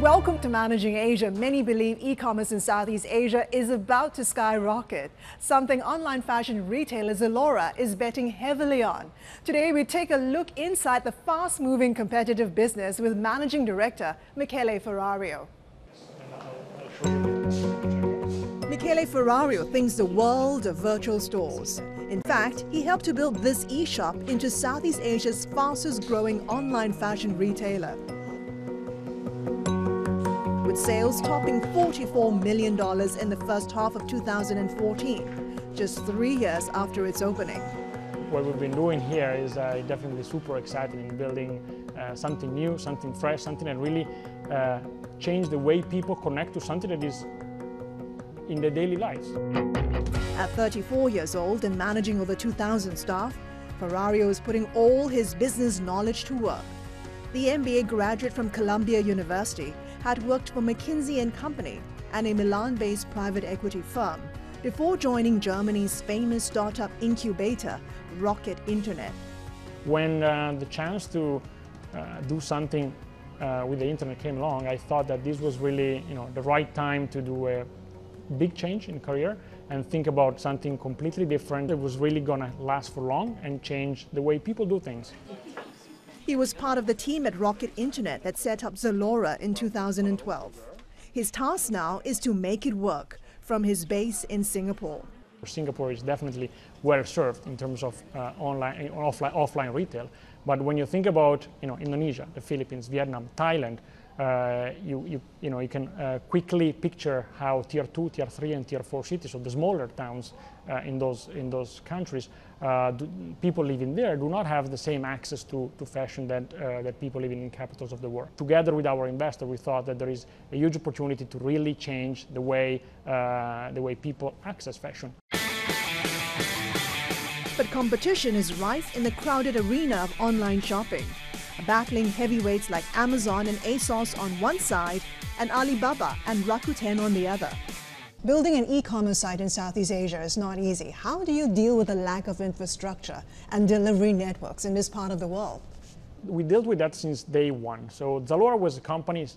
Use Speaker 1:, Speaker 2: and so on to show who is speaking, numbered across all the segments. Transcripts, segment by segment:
Speaker 1: Welcome to Managing Asia. Many believe e-commerce in Southeast Asia is about to skyrocket, something online fashion retailer Zalora is betting heavily on. Today, we take a look inside the fast-moving competitive business with Managing Director Michele Ferrario. Michele Ferrario thinks the world of virtual stores. In fact, he helped to build this e-shop into Southeast Asia's fastest growing online fashion retailer with sales topping $44 million in the first half of 2014, just three years after its opening.
Speaker 2: What we've been doing here is uh, definitely super exciting in building uh, something new, something fresh, something that really uh, change the way people connect to something that is in their daily lives.
Speaker 1: At 34 years old and managing over 2,000 staff, Ferrario is putting all his business knowledge to work. The MBA graduate from Columbia University had worked for McKinsey & Company and a Milan-based private equity firm before joining Germany's famous startup incubator, Rocket Internet.
Speaker 2: When uh, the chance to uh, do something uh, with the internet came along, I thought that this was really you know, the right time to do a big change in career and think about something completely different that was really going to last for long and change the way people do things.
Speaker 1: He was part of the team at Rocket Internet that set up Zalora in 2012. His task now is to make it work from his base in Singapore.
Speaker 2: Singapore is definitely well served in terms of uh, online, offline, offline retail. But when you think about you know, Indonesia, the Philippines, Vietnam, Thailand, uh, you, you, you, know, you can uh, quickly picture how tier 2, tier 3, and tier 4 cities, so the smaller towns uh, in, those, in those countries, uh, do, people living there do not have the same access to, to fashion that, uh, that people living in capitals of the world. Together with our investor, we thought that there is a huge opportunity to really change the way, uh, the way people access fashion.
Speaker 1: But competition is rife in the crowded arena of online shopping battling heavyweights like Amazon and ASOS on one side and Alibaba and Rakuten on the other. Building an e-commerce site in Southeast Asia is not easy. How do you deal with the lack of infrastructure and delivery networks in this part of the world?
Speaker 2: We dealt with that since day one. So Zalora was a company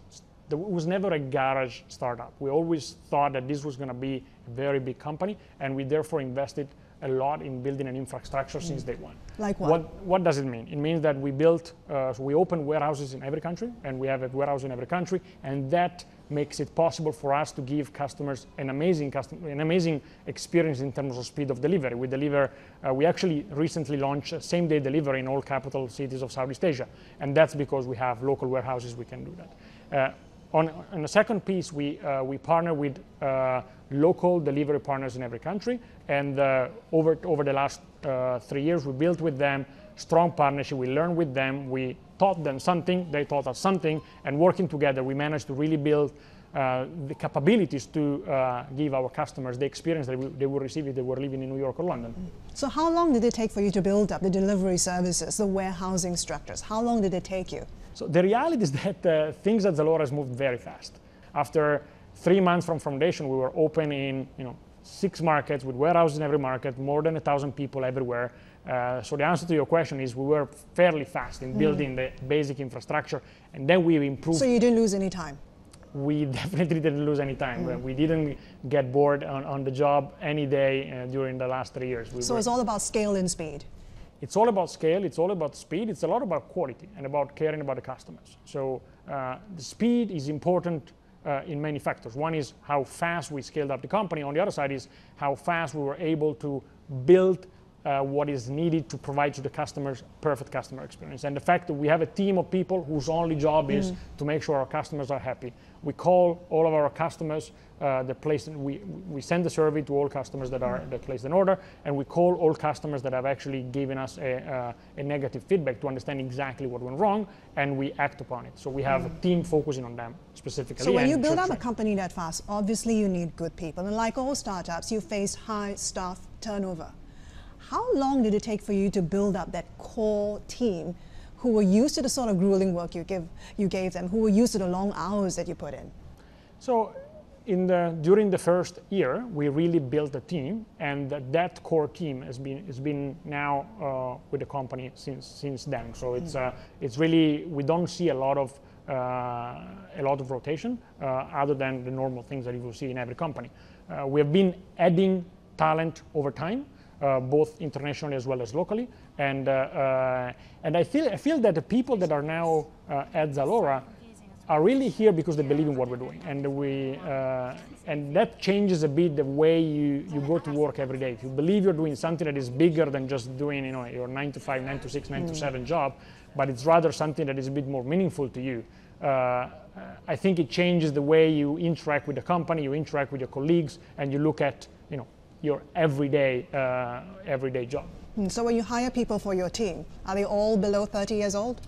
Speaker 2: that was never a garage startup. We always thought that this was going to be a very big company, and we therefore invested a lot in building an infrastructure since day one.
Speaker 1: Like what?
Speaker 2: what? What does it mean? It means that we built, uh, so we open warehouses in every country, and we have a warehouse in every country, and that makes it possible for us to give customers an amazing custom, an amazing experience in terms of speed of delivery. We deliver, uh, we actually recently launched same-day delivery in all capital cities of Southeast Asia, and that's because we have local warehouses. We can do that. Uh, on, on the second piece, we, uh, we partner with uh, local delivery partners in every country. And uh, over, over the last uh, three years, we built with them strong partnership. We learned with them. We taught them something. They taught us something. And working together, we managed to really build uh, the capabilities to uh, give our customers the experience that they would receive if they were living in New York or London.
Speaker 1: So how long did it take for you to build up the delivery services, the warehousing structures? How long did it take you?
Speaker 2: So the reality is that uh, things at Zalora has moved very fast. After three months from foundation, we were open in you know six markets with warehouses in every market, more than a thousand people everywhere. Uh, so the answer to your question is we were fairly fast in mm. building the basic infrastructure, and then we improved.
Speaker 1: So you didn't lose any time.
Speaker 2: We definitely didn't lose any time. Mm. We didn't get bored on, on the job any day uh, during the last three years. We
Speaker 1: so it's all about scale and speed.
Speaker 2: It's all about scale, it's all about speed, it's a lot about quality and about caring about the customers. So uh, the speed is important uh, in many factors. One is how fast we scaled up the company. On the other side is how fast we were able to build uh, what is needed to provide to the customers perfect customer experience. And the fact that we have a team of people whose only job is mm. to make sure our customers are happy. We call all of our customers uh, the place we, we send the survey to all customers that are that placed an order and we call all customers that have actually given us a, uh, a negative feedback to understand exactly what went wrong and we act upon it so we have mm. a team focusing on them specifically
Speaker 1: so when you build up a company that fast obviously you need good people and like all startups you face high staff turnover how long did it take for you to build up that core team who were used to the sort of grueling work you, give, you gave them, who were used to the long hours that you put in?
Speaker 2: So in the, during the first year, we really built a team, and that, core team has been, has been now uh, with the company since, since then. So it's, mm. uh, it's really, we don't see a lot of uh, a lot of rotation, uh, other than the normal things that you will see in every company. Uh, we have been adding talent over time, uh, both internationally as well as locally. And, uh, uh, and I, feel, I feel that the people that are now at Zalora are really here because they believe in what we're doing. And, we, and that changes a bit the way you, you go to work every day. If you believe you're doing something that is bigger than just doing you know, your 9 to 5, 9 to 6, 9 mm. to 7 job, but it's rather something that is a bit more meaningful to you, uh, I think it changes the way you interact with the company, you interact with your colleagues, and you look at your everyday, uh, everyday job.
Speaker 1: So when you hire people for your team, are they all below 30 years old?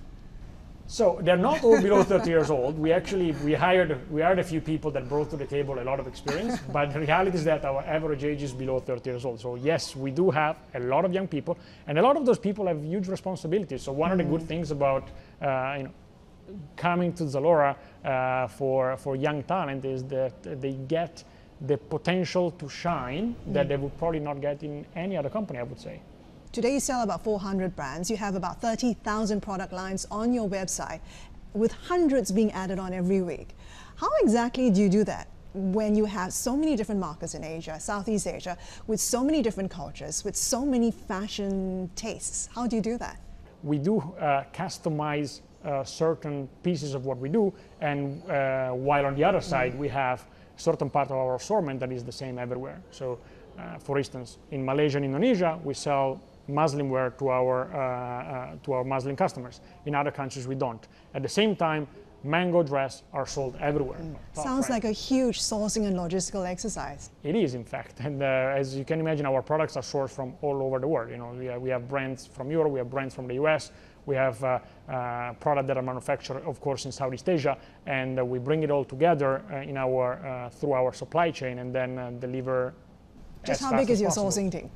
Speaker 2: So they're not all below 30 years old. We actually we hired we hired a few people that brought to the table a lot of experience, but the reality is that our average age is below 30 years old. So yes, we do have a lot of young people, and a lot of those people have huge responsibilities. So one mm. of the good mm. things about uh, you know coming to Zalora uh, for for young talent is that they get the potential to shine mm. that they would probably not get in any other company, I would say.
Speaker 1: Today you sell about 400 brands. You have about 30,000 product lines on your website with hundreds being added on every week. How exactly do you do that? when you have so many different markets in Asia, Southeast Asia, with so many different cultures, with so many fashion tastes, how do you do that?
Speaker 2: We do uh, customize uh, certain pieces of what we do, and uh, while on the other side we have certain part of our assortment that is the same everywhere. So, uh, for instance, in Malaysia and Indonesia, we sell Muslim wear to our, uh, uh, to our Muslim customers. In other countries, we don't. At the same time, Mango dress are sold everywhere. Mm.
Speaker 1: Sounds like a huge sourcing and logistical exercise.
Speaker 2: It is, in fact. And uh, as you can imagine, our products are sourced from all over the world. You know, we have, we have brands from Europe, we have brands from the US, we have uh, uh, products that are manufactured, of course, in Southeast Asia, and uh, we bring it all together uh, in our, uh, through our supply chain and then deliver.
Speaker 1: Just how big is your possible. sourcing team?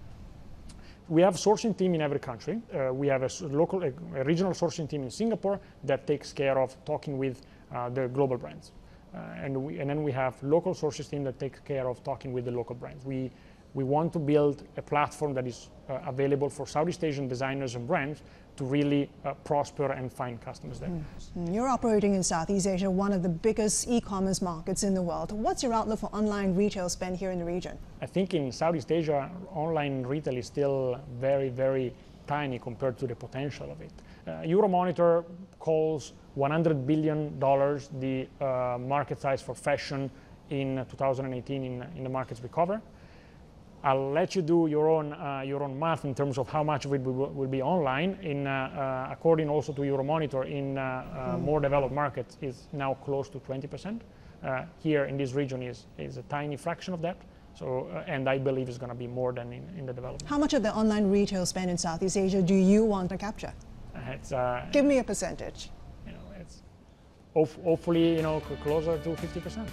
Speaker 2: we have sourcing team in every country. Uh, we have a local, a, a, regional sourcing team in Singapore that takes care of talking with uh, the global brands. Uh, and, we, and then we have local sources team that takes care of talking with the local brands. We, we want to build a platform that is uh, available for Southeast Asian designers and brands to really uh, prosper and find customers there.
Speaker 1: Mm. You're operating in Southeast Asia, one of the biggest e-commerce markets in the world. What's your outlook for online retail spend here in the region?
Speaker 2: I think in Southeast Asia, online retail is still very, very tiny compared to the potential of it. Uh, Euromonitor calls $100 billion the uh, market size for fashion in 2018 in, in the markets we cover. I'll let you do your own, uh, your own math in terms of how much of it will, will be online. In, uh, uh, according also to Euromonitor, in mm. more developed markets is now close to 20%. Uh, here in this region is, is a tiny fraction of that. So, uh, and I believe it's going to be more than in, in the development.
Speaker 1: How much of the online retail spend in Southeast Asia do you want to capture? It's, Give me a percentage.
Speaker 2: You know, it's hopefully, you know, closer to 50%.